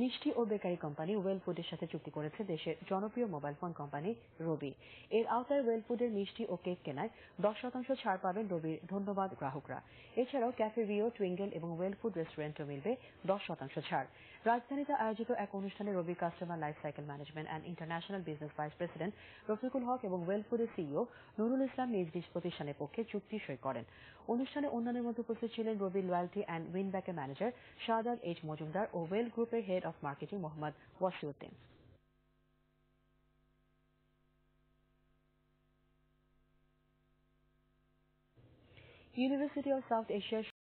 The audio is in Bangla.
মিষ্টি ও বেকারি কোম্পানি ওয়েল ফুডের সাথে চুক্তি করেছে দেশের জনপ্রিয় মোবাইল ফোন কোম্পানি রবি। এর আওতায় ওয়েল ফুডের মিষ্টি ও কেক কেনায় দশ শতাংশ ছাড় পাবেন রবির ধন্যবাদ গ্রাহকরা। এছাড়াও ক্যাফে রিও টুইঙ্গেল এবং ওয়েল ফুড রেস্টুরেন্টও মিলবে দশ শতাংশ ছাড়। রাজধানীতে আয়োজিত এক অনুষ্ঠানে Robi customer life cycle management and international business vice president Rafiqul Haque এবং ওয়েল ফুডের সিইও নুরুল ইসলাম নিজ নিজ প্রতিষ্ঠানের পক্ষে চুক্তি সই করেন। অনুষ্ঠানে অন্যান্যের মধ্যে উপস্থিত ছিলেন রবি লয়্যালটি অ্যান্ড উইনব্যাকের ম্যানেজার শাহদাদ এইচ মজুমদার ও ওয়েল গ্রুপের head Head of Marketing, Mohammad Wasiuddin. University of South Asia